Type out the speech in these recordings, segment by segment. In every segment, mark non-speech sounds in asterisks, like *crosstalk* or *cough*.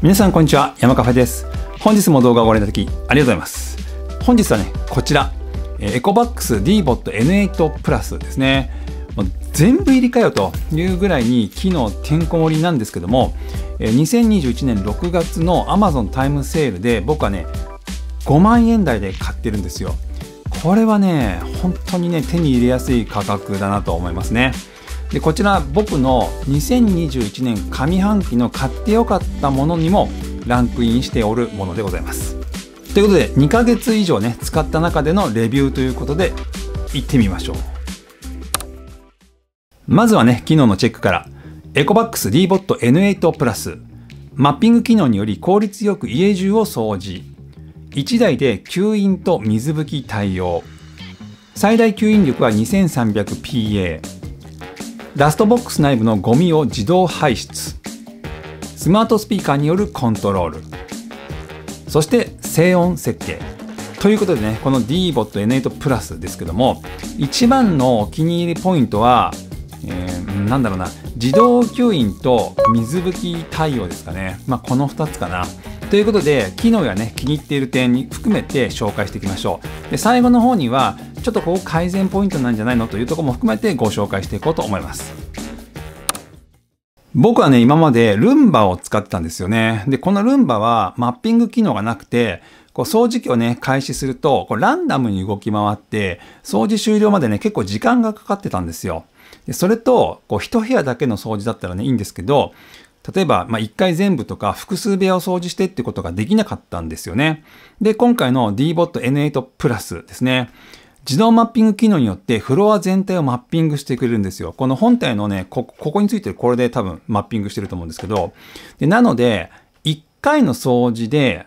皆さんこんにちは山カフェです。本日も動画をご覧いただきありがとうございます。本日はねこちらエコバックス DBOT N8 プラスですね。もう全部入りかよというぐらいに機能てんこ盛りなんですけども2021年6月の Amazon タイムセールで僕はね5万円台で買ってるんですよ。これはね本当にね手に入れやすい価格だなと思いますね。でこちら僕の2021年上半期の買ってよかったものにもランクインしておるものでございます。ということで2ヶ月以上ね使った中でのレビューということで行ってみましょう。まずはね機能のチェックから。エコバックス DBOT N8 プラス。マッピング機能により効率よく家中を掃除。1台で吸引と水拭き対応。最大吸引力は 2300PA ダストボックス内部のゴミを自動排出。スマートスピーカーによるコントロール。そして静音設計。ということでねこの DBOT N8 プラスですけども一番のお気に入りポイントは、えー、なんだろうな自動吸引と水拭き対応ですかね。まあこの2つかな。ということで機能やね気に入っている点に含めて紹介していきましょう。で最後の方にはちょっとここ改善ポイントなんじゃないのというとこも含めてご紹介していこうと思います。僕はね、今までルンバを使ってたんですよね。で、このルンバはマッピング機能がなくて、こう掃除機をね、開始すると、こうランダムに動き回って、掃除終了までね、結構時間がかかってたんですよ。でそれと、こう一部屋だけの掃除だったらね、いいんですけど、例えば、まあ、1回全部とか複数部屋を掃除してってことができなかったんですよね。で、今回の DBOT N8 プラスですね。自動マッピング機能によってフロア全体をマッピングしてくれるんですよ。この本体のね、ここについてるこれで多分マッピングしてると思うんですけど、でなので、1回の掃除で、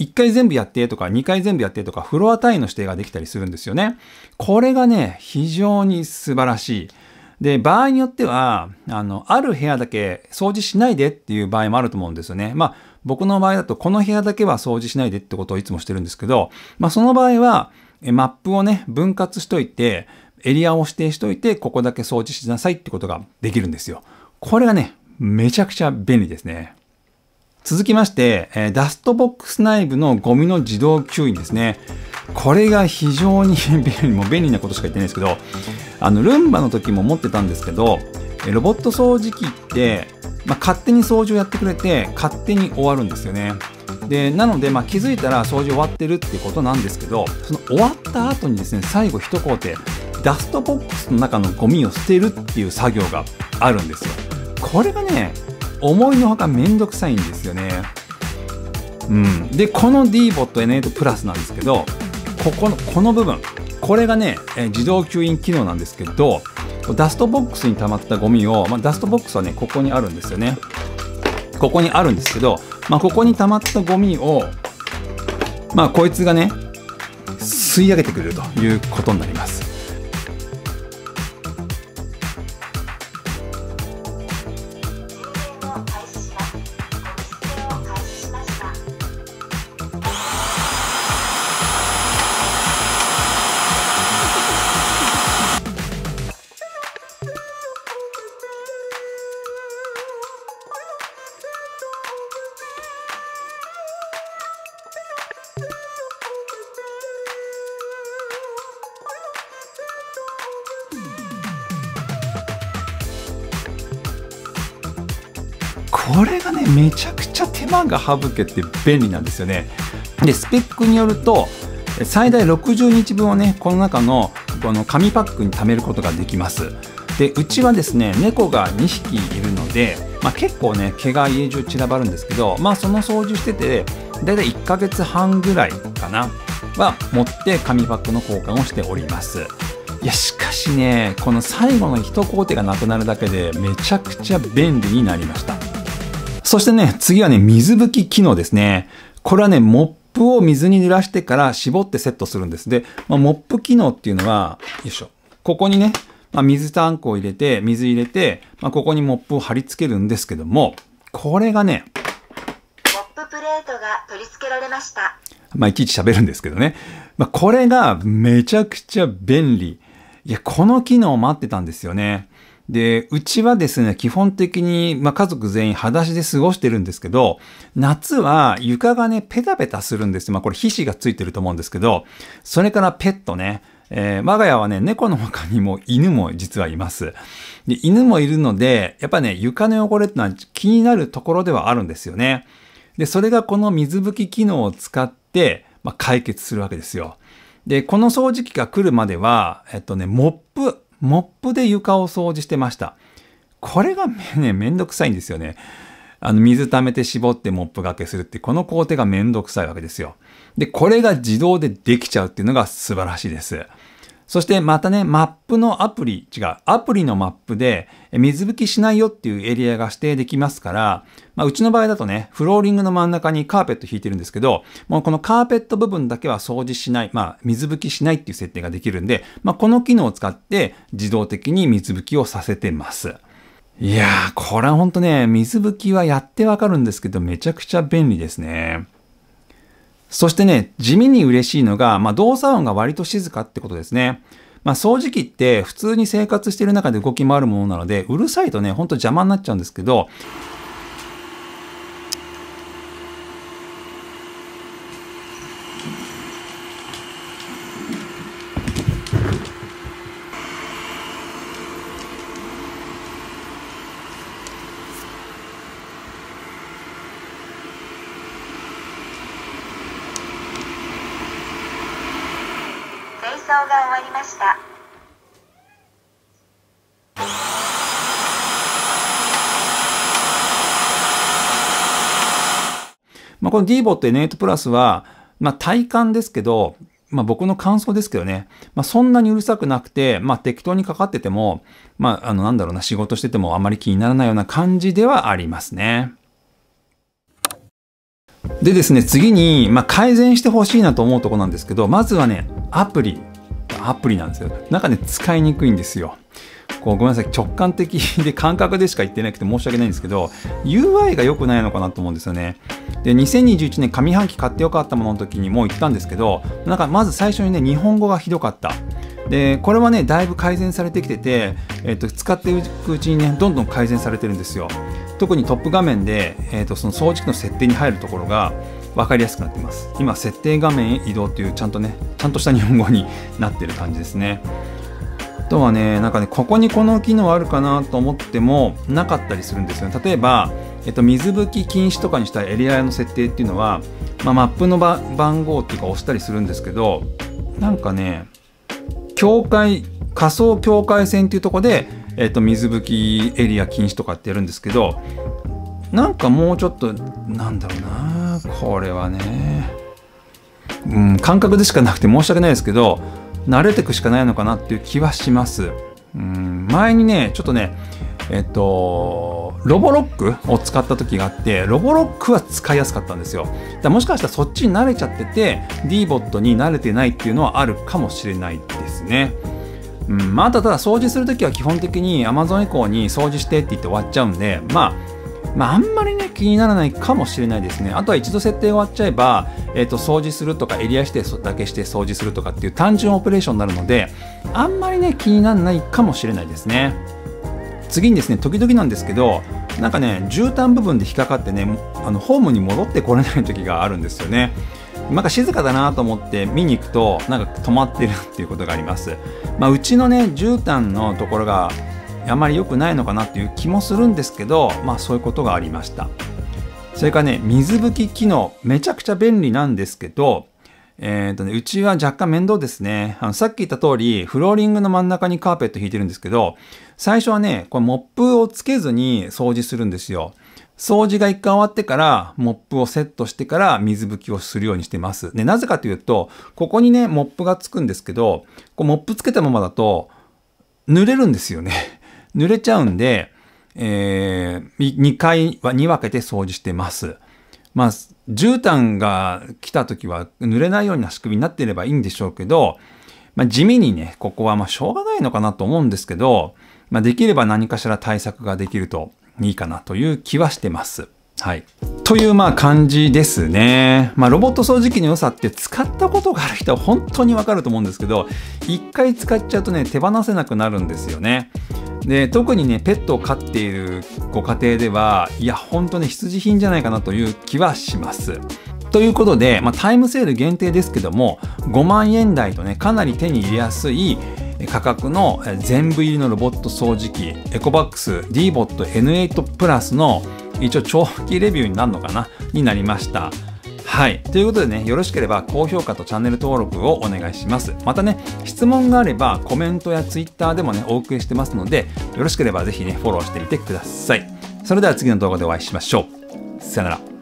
1回全部やってとか2回全部やってとかフロア単位の指定ができたりするんですよね。これがね、非常に素晴らしい。で、場合によっては、あの、ある部屋だけ掃除しないでっていう場合もあると思うんですよね。まあ、僕の場合だとこの部屋だけは掃除しないでってことをいつもしてるんですけど、まあ、その場合は、マップをね、分割しといて、エリアを指定しといて、ここだけ掃除しなさいってことができるんですよ。これがね、めちゃくちゃ便利ですね。続きまして、えダストボックス内部のゴミの自動吸引ですね。これが非常に便利、もう便利なことしか言ってないですけど、あの、ルンバの時も持ってたんですけど、ロボット掃除機って、まあ、勝手に掃除をやってくれて、勝手に終わるんですよね。でなので、まあ、気づいたら掃除終わってるっていうことなんですけどその終わった後にですね最後一工程ダストボックスの中のゴミを捨てるっていう作業があるんですよ。これがね思いのほかめんどくさいんですよね。うん。でこの DBOT N8 プラスなんですけどここのこの部分これがね、え自動吸引機能なんですけどダストボックスに溜まったゴミを、まあ、ダストボックスはねここにあるんですよね。ここにあるんですけどまあ、ここに溜まったゴミを、まあ、こいつがね、吸い上げてくれるということになります。これがねめちゃくちゃ手間が省けて便利なんですよね。でスペックによると最大60日分をねこの中のこの紙パックに貯めることができます。でうちはですね猫が2匹いるので、まあ、結構ね毛が家中散らばるんですけどまあその掃除しててだいたい1ヶ月半ぐらいかなは持って紙パックの交換をしております。いやしかしねこの最後の一工程がなくなるだけでめちゃくちゃ便利になりました。そしてね、次はね、水拭き機能ですね。これはね、モップを水に濡らしてから絞ってセットするんです。で、まあ、モップ機能っていうのは、よいしょ。ここにね、まあ、水タンクを入れて、水入れて、まあ、ここにモップを貼り付けるんですけども、これがね、モッププレートが取り付けられました。まあ、いちいち喋るんですけどね。まあ、これがめちゃくちゃ便利。いや、この機能を待ってたんですよね。で、うちはですね、基本的に、まあ、家族全員裸足で過ごしてるんですけど、夏は床がね、ペタペタするんですよ。まあ、これ皮脂がついてると思うんですけど、それからペットね、えー、我が家はね、猫の他にも犬も実はいます。で、犬もいるので、やっぱね、床の汚れってのは気になるところではあるんですよね。で、それがこの水拭き機能を使って、まあ、解決するわけですよ。で、この掃除機が来るまでは、えっとね、モップ、モップで床を掃除してました。これが *laughs* ね、めんどくさいんですよね。あの、水溜めて絞ってモップがけするって、この工程がめんどくさいわけですよ。で、これが自動でできちゃうっていうのが素晴らしいです。そしてまたね、マップのアプリ、違う、アプリのマップで水拭きしないよっていうエリアが指定できますから、まあ、うちの場合だとね、フローリングの真ん中にカーペット引いてるんですけど、もうこのカーペット部分だけは掃除しない、まあ、水拭きしないっていう設定ができるんで、まあ、この機能を使って自動的に水拭きをさせてます。いやー、これはほんとね、水拭きはやってわかるんですけど、めちゃくちゃ便利ですね。そしてね、地味に嬉しいのが、まあ、動作音が割と静かってことですね。まあ、掃除機って普通に生活している中で動き回るものなので、うるさいとね、ほんと邪魔になっちゃうんですけど、送が終わりました。まあ、この DBOT ネ N8 プラスは、まあ、体感ですけど、まあ、僕の感想ですけどね、まあ、そんなにうるさくなくて、まあ、適当にかかってても、まあ、あの、なんだろうな、仕事しててもあまり気にならないような感じではありますね。でですね、次に、まあ、改善してほしいなと思うとこなんですけど、まずはね、アプリ。アプリなんですよ。なんかね、使いにくいんですよ。こうごめんなさい直感的 *laughs* で感覚でしか言ってなくて申し訳ないんですけど UI が良くないのかなと思うんですよねで2021年上半期買ってよかったものの時にもう言ったんですけどなんかまず最初にね日本語がひどかったでこれはねだいぶ改善されてきてて、えーと、使っていくうちにねどんどん改善されてるんですよ特にトップ画面で、えーとその掃除機の設定に入るところが分かりやすくなってます。今設定画面へ移動というちゃんとねちゃんとした日本語になってる感じですね。あとはねなんかねここにこの機能あるかなと思ってもなかったりするんですよね。例えば、えっと、水拭き禁止とかにしたエリアの設定っていうのは、まあ、マップの番号っていうか押したりするんですけどなんかね境界仮想境界線っていうとこで、えっと、水拭きエリア禁止とかってやるんですけどなんかもうちょっとなんだろうな。これはね。うん感覚でしかなくて申し訳ないですけど慣れてくしかないのかなっていう気はします。うん前にねちょっとねえっとロボロックを使った時があってロボロックは使いやすかったんですよ。だもしかしたらそっちに慣れちゃってて DBOT に慣れてないっていうのはあるかもしれないですね。うんまあ、ただ掃除するときは基本的に Amazon 以降に掃除してって言って終わっちゃうんでまあまあ、あんまりね、気にならないかもしれないですね。あとは一度設定終わっちゃえば、えっ、ー、と、掃除するとか、エリア指定だけして掃除するとかっていう単純オペレーションになるので、あんまりね、気にならないかもしれないですね。次にですね、時々なんですけど、なんかね、絨毯部分で引っかかってね、あのホームに戻ってこれない時があるんですよね。なんか静かだなと思って見に行くと、なんか止まってるっていうことがあります。まあ、うちのね、絨毯のところが、あまり良くないのかなっていう気もするんですけど、まあそういうことがありました。それからね、水拭き機能、めちゃくちゃ便利なんですけど、えっ、ー、とね、うちは若干面倒ですね。あのさっき言った通り、フローリングの真ん中にカーペット引いてるんですけど、最初はね、これモップをつけずに掃除するんですよ。掃除が一回終わってから、モップをセットしてから水拭きをするようにしてます。で、なぜかというと、ここにね、モップがつくんですけど、こうモップつけたままだと、濡れるんですよね。濡れちゃうんで、えー、2回はに分けて掃除してます。まあ、絨毯が来た時は濡れないような仕組みになっていればいいんでしょうけど、まあ、地味にね、ここはまあしょうがないのかなと思うんですけど、まあ、できれば何かしら対策ができるといいかなという気はしてます。はい。というまあ感じですね。まあロボット掃除機の良さって使ったことがある人は本当にわかると思うんですけど、一回使っちゃうとね、手放せなくなるんですよね。で特にねペットを飼っているご家庭ではいや本当ね必需品じゃないかなという気はします。ということで、まあ、タイムセール限定ですけども5万円台とねかなり手に入れやすい価格の全部入りのロボット掃除機エコバックス DBOT N8 プラスの一応長期レビューになるのかなになりました。はい。ということでね、よろしければ高評価とチャンネル登録をお願いします。またね、質問があればコメントや Twitter でもね、お送りしてますので、よろしければぜひね、フォローしてみてください。それでは次の動画でお会いしましょう。さよなら。